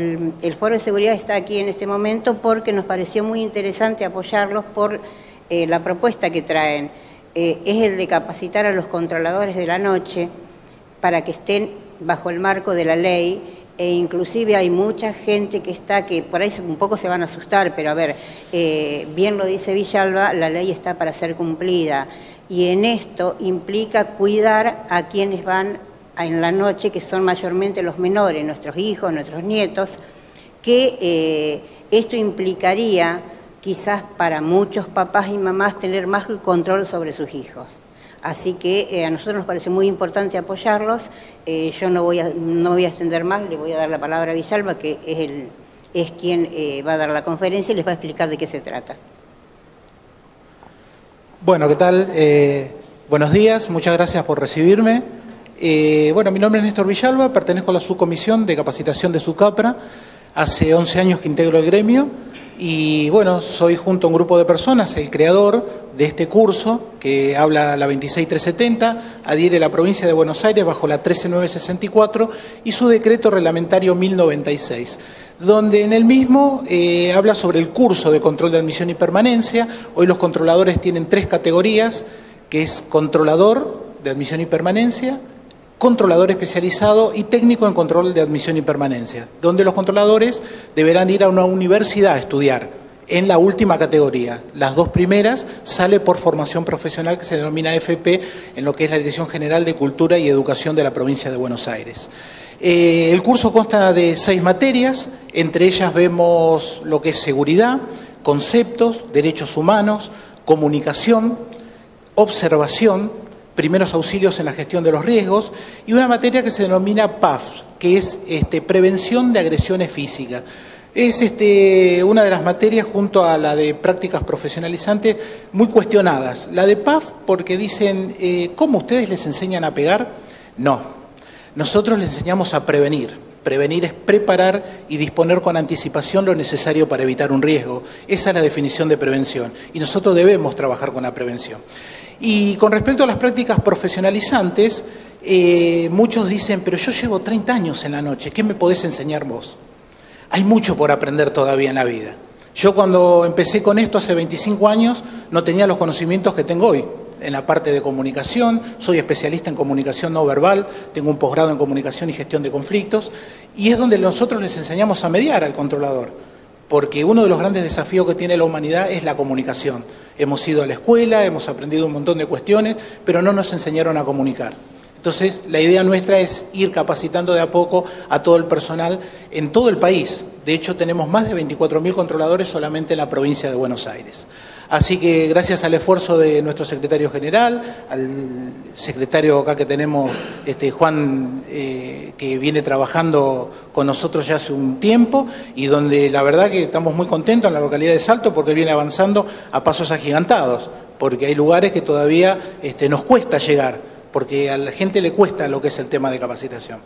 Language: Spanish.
El, Foro de Seguridad está aquí en este momento porque nos pareció muy interesante apoyarlos por eh, la propuesta que traen. Eh, es el de capacitar a los controladores de la noche para que estén bajo el marco de la ley e inclusive hay mucha gente que está, que por ahí un poco se van a asustar, pero a ver, eh, bien lo dice Villalba, la ley está para ser cumplida y en esto implica cuidar a quienes van en la noche, que son mayormente los menores, nuestros hijos, nuestros nietos, que eh, esto implicaría quizás para muchos papás y mamás tener más control sobre sus hijos. Así que eh, a nosotros nos parece muy importante apoyarlos. Eh, yo no voy, a, no voy a extender más, le voy a dar la palabra a Villalba, que es, el, es quien va a dar la conferencia y les va a explicar de qué se trata. Bueno, ¿qué tal? buenos días, muchas gracias por recibirme. Eh, bueno, mi nombre es Néstor Villalba, pertenezco a la subcomisión de capacitación de SUCAPRA. Hace 11 años que integro el gremio y bueno, soy junto a un grupo de personas el creador de este curso que habla la 26370, adhiere la provincia de Buenos Aires bajo la 13964 y su decreto reglamentario 1096, donde en el mismo eh, habla sobre el curso de control de admisión y permanencia. Hoy los controladores tienen tres categorías, que es controlador de admisión y permanencia, controlador especializado y técnico en control de admisión y permanencia, donde los controladores deberán ir a una universidad a estudiar en la última categoría. Las dos primeras sale por formación profesional que se denomina FP en lo que es la Dirección General de Cultura y Educación de la provincia de Buenos Aires. Eh, el curso consta de seis materias, entre ellas vemos lo que es seguridad, conceptos, derechos humanos, comunicación, observación, primeros auxilios en la gestión de los riesgos, y una materia que se denomina PAF, que es este, prevención de agresiones físicas. Es este, una de las materias junto a la de prácticas profesionalizantes muy cuestionadas. La de PAF porque dicen, eh, ¿cómo ustedes les enseñan a pegar? No, nosotros les enseñamos a prevenir. Prevenir es preparar y disponer con anticipación lo necesario para evitar un riesgo. Esa es la definición de prevención y nosotros debemos trabajar con la prevención. Y con respecto a las prácticas profesionalizantes, eh, muchos dicen, pero yo llevo 30 años en la noche, ¿qué me podés enseñar vos? Hay mucho por aprender todavía en la vida. Yo cuando empecé con esto hace 25 años no tenía los conocimientos que tengo hoy en la parte de comunicación, soy especialista en comunicación no verbal, tengo un posgrado en comunicación y gestión de conflictos, y es donde nosotros les enseñamos a mediar al controlador, porque uno de los grandes desafíos que tiene la humanidad es la comunicación. Hemos ido a la escuela, hemos aprendido un montón de cuestiones, pero no nos enseñaron a comunicar. Entonces, la idea nuestra es ir capacitando de a poco a todo el personal en todo el país. De hecho, tenemos más de 24.000 controladores solamente en la provincia de Buenos Aires. Así que gracias al esfuerzo de nuestro secretario general, al secretario acá que tenemos, este, Juan, eh, que viene trabajando con nosotros ya hace un tiempo y donde la verdad que estamos muy contentos en la localidad de Salto porque viene avanzando a pasos agigantados, porque hay lugares que todavía este, nos cuesta llegar, porque a la gente le cuesta lo que es el tema de capacitación.